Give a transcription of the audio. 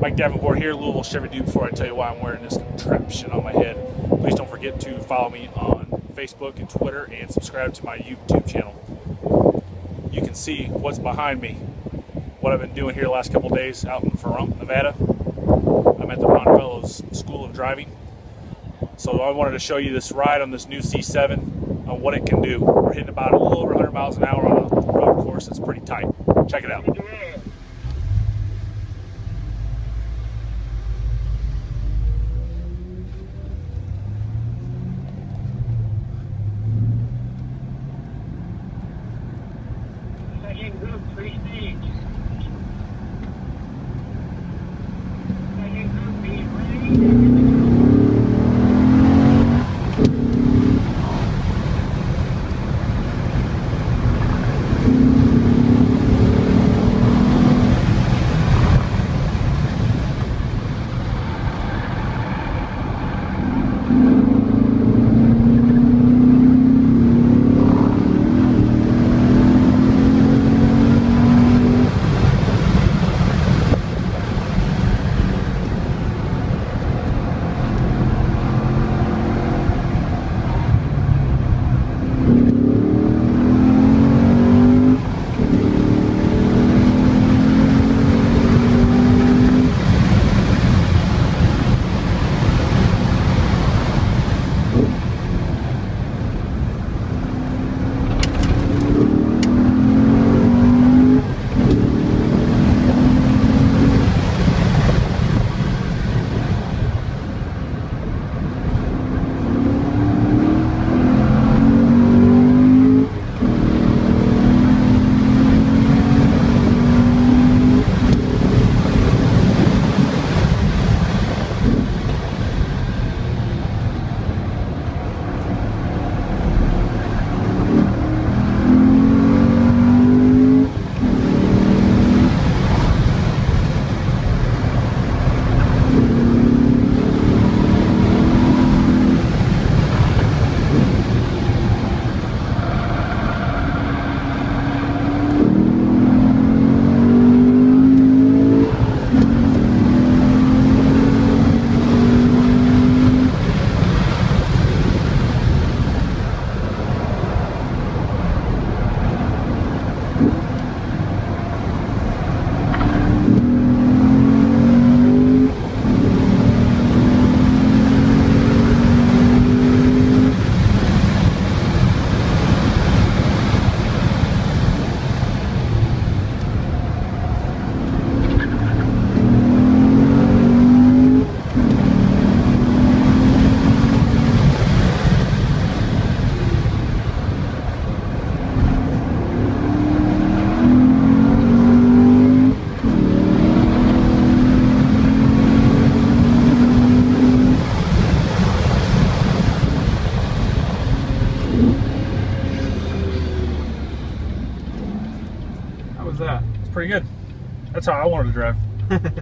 Mike Davenport here, Louisville Chevy Dude. Before I tell you why I'm wearing this contraption on my head, please don't forget to follow me on Facebook and Twitter and subscribe to my YouTube channel. You can see what's behind me, what I've been doing here the last couple days out in Pahrump, Nevada. I'm at the Ron Fellows School of Driving. So I wanted to show you this ride on this new C7 on what it can do. We're hitting about a little over 100 miles an hour on a road course that's pretty tight. Check it out. Second group, that? It's pretty good. That's how I wanted to drive.